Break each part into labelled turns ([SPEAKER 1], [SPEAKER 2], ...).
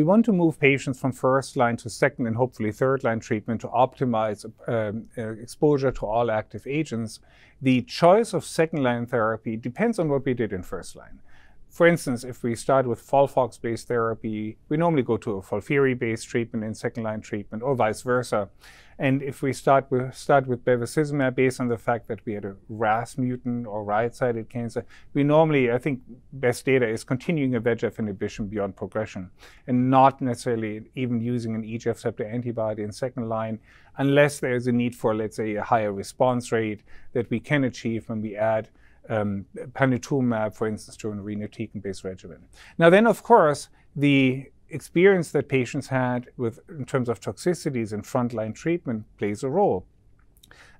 [SPEAKER 1] we want to move patients from first line to second and hopefully third line treatment to optimize um, uh, exposure to all active agents. The choice of second line therapy depends on what we did in first line. For instance, if we start with FOLFOX-based therapy, we normally go to a FOLFIRI-based treatment in second-line treatment, or vice versa. And if we start with start with bevacizumab, based on the fact that we had a RAS mutant or right-sided cancer, we normally, I think, best data is continuing a VEGF inhibition beyond progression, and not necessarily even using an EGF receptor antibody in second line, unless there is a need for, let's say, a higher response rate that we can achieve when we add um, panitumumab, for instance, to an irinotecan-based regimen. Now, then, of course, the experience that patients had with in terms of toxicities in frontline treatment plays a role.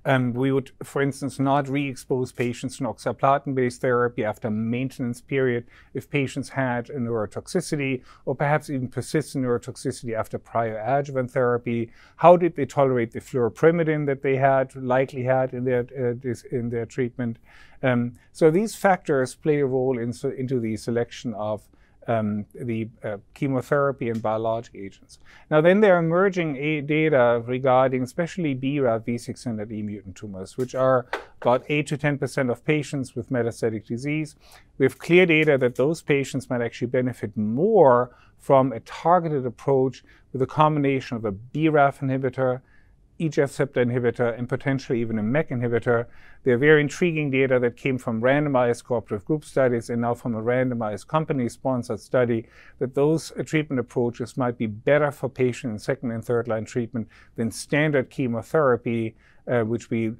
[SPEAKER 1] Um, we would, for instance, not re-expose patients to oxaliplatin-based therapy after maintenance period if patients had a neurotoxicity or perhaps even persistent neurotoxicity after prior adjuvant therapy. How did they tolerate the fluoropyrimidine that they had likely had in their uh, in their treatment? Um, so these factors play a role in, so, into the selection of um, the uh, chemotherapy and biologic agents. Now, then there are emerging data regarding especially BRAF V600E mutant tumors, which are about 8 to 10% of patients with metastatic disease. We have clear data that those patients might actually benefit more from a targeted approach with a combination of a BRAF inhibitor EGF receptor inhibitor and potentially even a MEK inhibitor. There are very intriguing data that came from randomized cooperative group studies and now from a randomized company-sponsored study that those uh, treatment approaches might be better for patients in second and third line treatment than standard chemotherapy, uh, which we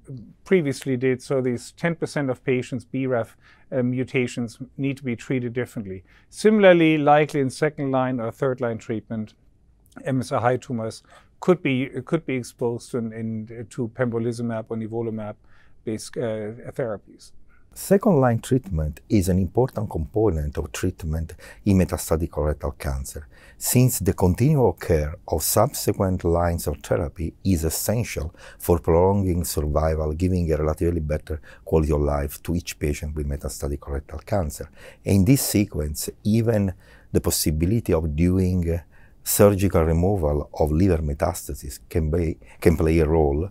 [SPEAKER 1] previously did. So these 10% of patients BRAF uh, mutations need to be treated differently. Similarly, likely in second line or third line treatment, MSI high tumors could be could be exposed in, in, to pembrolizumab or nivolumab based uh, therapies.
[SPEAKER 2] Second line treatment is an important component of treatment in metastatic colorectal cancer, since the continual care of subsequent lines of therapy is essential for prolonging survival, giving a relatively better quality of life to each patient with metastatic colorectal cancer. In this sequence, even the possibility of doing surgical removal of liver metastases can, be, can play a role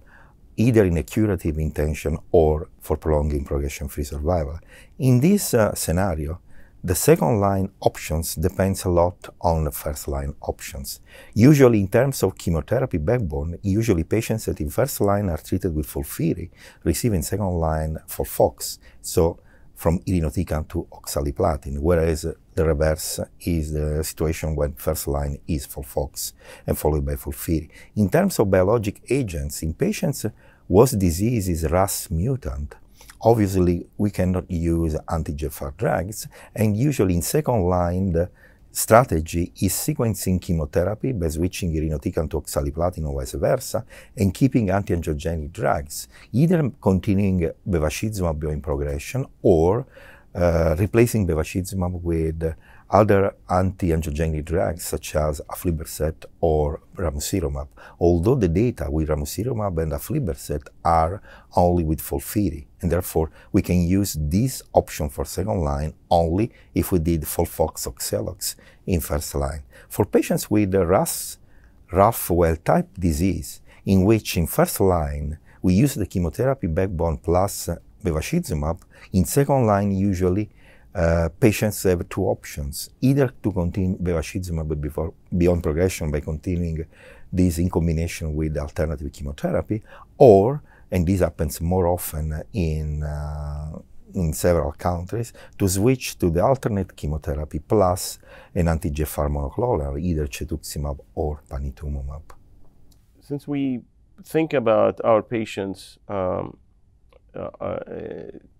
[SPEAKER 2] either in a curative intention or for prolonging progression-free survival. In this uh, scenario, the second line options depends a lot on the first line options. Usually in terms of chemotherapy backbone, usually patients that in first line are treated with FOLFIRI receive in second line FOLFOX. So from irinotecan to oxaliplatin, whereas the reverse is the situation when first line is FOLFOX and followed by FOLFIRI. In terms of biologic agents, in patients whose disease is RAS mutant, obviously we cannot use anti-EGFR drugs, and usually in second line, the strategy is sequencing chemotherapy by switching irinotecan to oxaliplatin or vice versa, and keeping anti-angiogenic drugs, either continuing bevacizumab in progression or uh, replacing bevacizumab with other anti-angiogenic drugs such as aflibercept or ramucirumab, although the data with ramucirumab and aflibercept are only with FOLFIRI, and therefore we can use this option for second line only if we did FOLFOX oxalox in first line. For patients with RAS, RAF wild-type disease, in which in first line we use the chemotherapy backbone plus bevacizumab, in second line usually uh, patients have two options, either to continue bevacizumab before, beyond progression by continuing this in combination with alternative chemotherapy, or, and this happens more often in, uh, in several countries, to switch to the alternate chemotherapy plus an anti-EGFR monoclonal, either cetuximab or panitumumab.
[SPEAKER 3] Since we think about our patients um,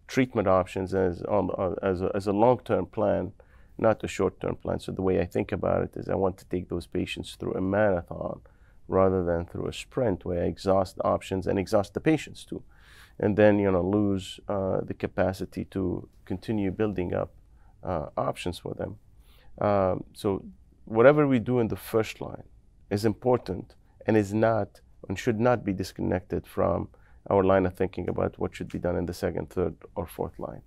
[SPEAKER 3] treatment options as, on, uh, as a, as a long-term plan, not a short-term plan. So the way I think about it is I want to take those patients through a marathon rather than through a sprint where I exhaust options and exhaust the patients too. And then, you know, lose uh, the capacity to continue building up uh, options for them. Um, so whatever we do in the first line is important and is not and should not be disconnected from our line of thinking about what should be done in the second, third, or fourth line.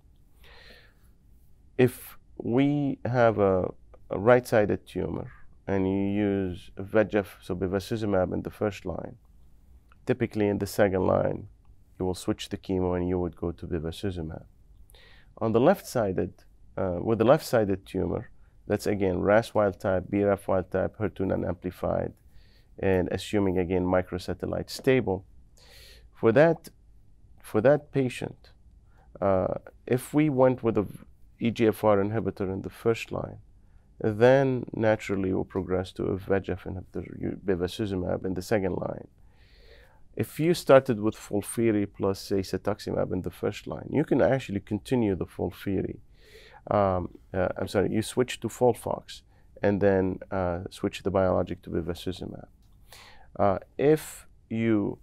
[SPEAKER 3] If we have a, a right-sided tumor and you use VEGF, so bevacizumab in the first line, typically in the second line, you will switch the chemo and you would go to bevacizumab. On the left-sided, uh, with the left-sided tumor, that's again RAS wild type, BRAF wild type, HER2 non-amplified, and assuming again microsatellite stable. For that, for that patient, uh, if we went with a EGFR inhibitor in the first line, then naturally we'll progress to a VEGF inhibitor, bevacizumab, in the second line. If you started with FOLFIRI plus, say, cetuximab in the first line, you can actually continue the FOLFIRI. Um, uh, I'm sorry, you switch to FOLFOX and then uh, switch the biologic to bevacizumab. Uh, if you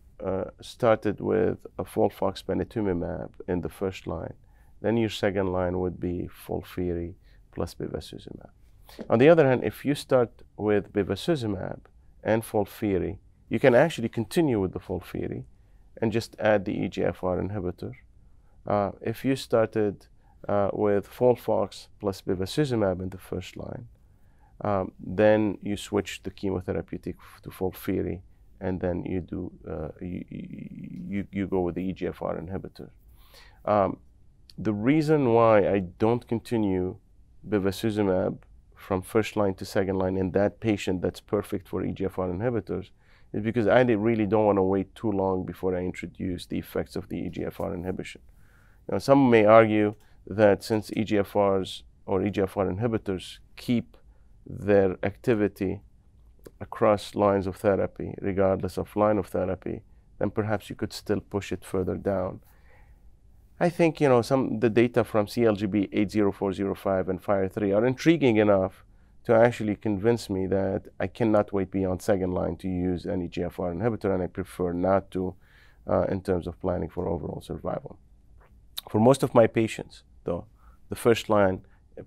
[SPEAKER 3] started with a FOLFOX panitumumab in the first line, then your second line would be FOLFIRI plus bevacizumab. On the other hand, if you start with bevacizumab and FOLFIRI, you can actually continue with the FOLFIRI and just add the EGFR inhibitor. Uh, if you started uh, with FOLFOX plus bevacizumab in the first line, um, then you switch the chemotherapeutic to FOLFIRI, and then you do uh, you, you, you go with the EGFR inhibitor. Um, the reason why I don't continue bevacizumab from first line to second line in that patient that's perfect for EGFR inhibitors is because I really don't want to wait too long before I introduce the effects of the EGFR inhibition. Now, some may argue that since EGFRs or EGFR inhibitors keep their activity across lines of therapy, regardless of line of therapy, then perhaps you could still push it further down. I think you know some the data from CALGB 80405 and FIRE3 are intriguing enough to actually convince me that I cannot wait beyond second line to use an EGFR inhibitor, and I prefer not to uh, in terms of planning for overall survival. For most of my patients, though, the first line,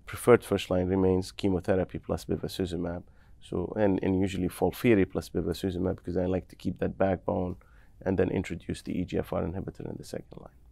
[SPEAKER 3] preferred first line remains chemotherapy plus bevacizumab. So, and, and usually FOLFIRI plus bevacizumab because I like to keep that backbone and then introduce the EGFR inhibitor in the second line.